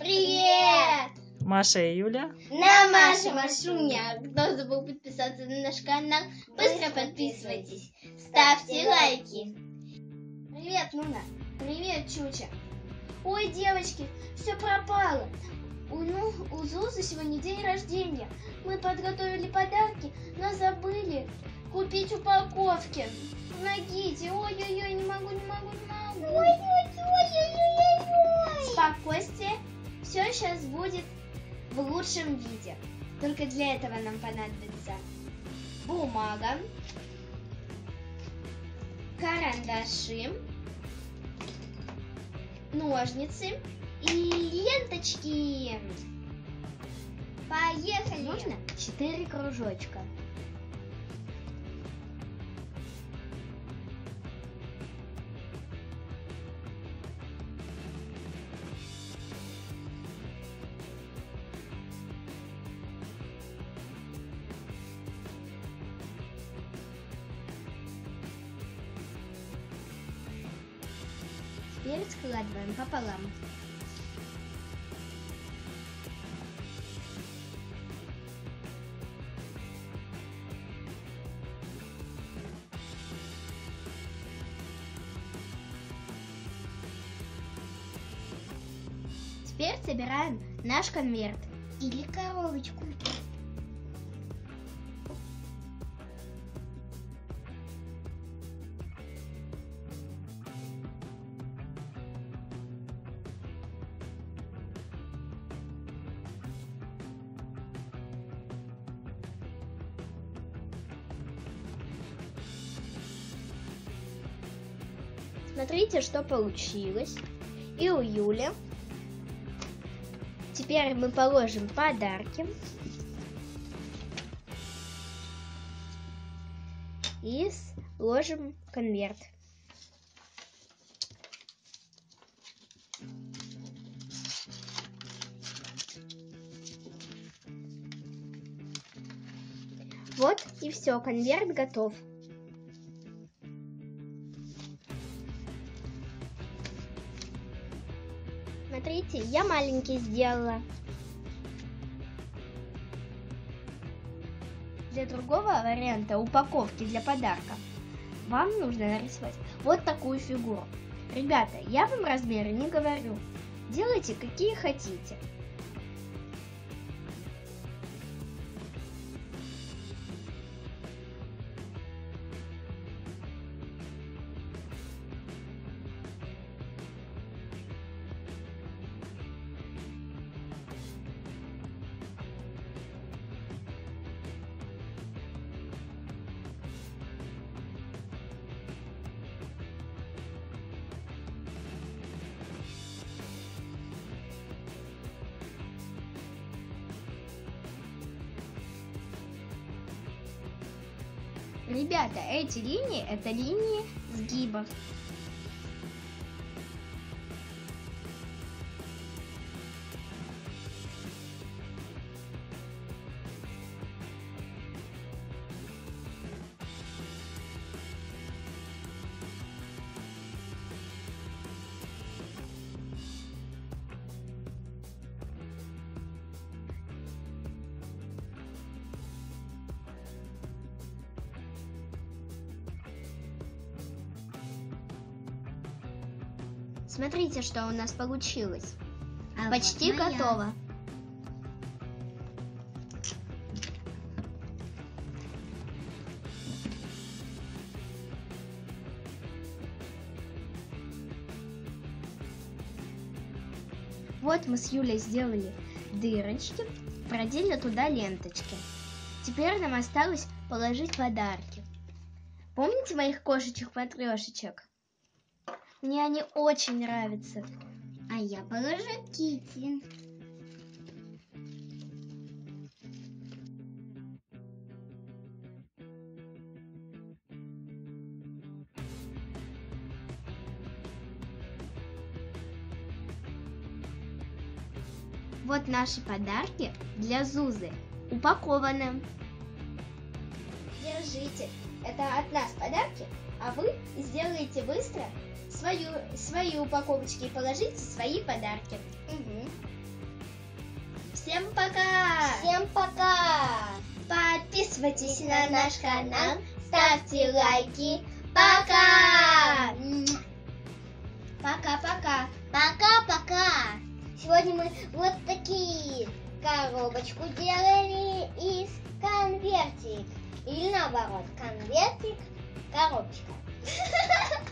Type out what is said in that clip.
Привет! Маша и Юля. На Маша Машуня. Кто забыл подписаться на наш канал, быстро подписывайтесь. Ставьте лайки. Привет, Нуна. Привет, Чуча. Ой, девочки, все пропало. У, ну, у Зузы сегодня день рождения. Мы подготовили подарки, но забыли купить упаковки. Помогите. Ой-ой-ой, не могу, не могу, не могу. Ой-ой-ой-ой-ой-ой. Спокойствие. Все сейчас будет в лучшем виде. Только для этого нам понадобится бумага, карандаши, ножницы и ленточки. Поехали! Нужно 4 кружочка. Теперь складываем пополам. Теперь собираем наш конверт или коробочку. Смотрите, что получилось. И у Юли. Теперь мы положим подарки. И сложим конверт. Вот и все, конверт готов. Смотрите, я маленький сделала. Для другого варианта упаковки для подарка вам нужно нарисовать вот такую фигуру. Ребята, я вам размеры не говорю. Делайте какие хотите. Ребята, эти линии это линии сгибов. Смотрите, что у нас получилось. А Почти вот готово. Вот мы с Юлей сделали дырочки, продели туда ленточки. Теперь нам осталось положить подарки. Помните моих кошечек-матрешечек? Мне они очень нравятся. А я положу Кити. Вот наши подарки для Зузы. Упакованы. Держите. Это от нас подарки, а вы сделаете быстро свою, свои упаковочки и положите свои подарки. Всем пока! Всем пока! Подписывайтесь на наш канал, ставьте лайки. Пока! Пока-пока. Пока-пока! Сегодня мы вот такие коробочку делали из конвертик. Или наоборот, конвертик, коробочка.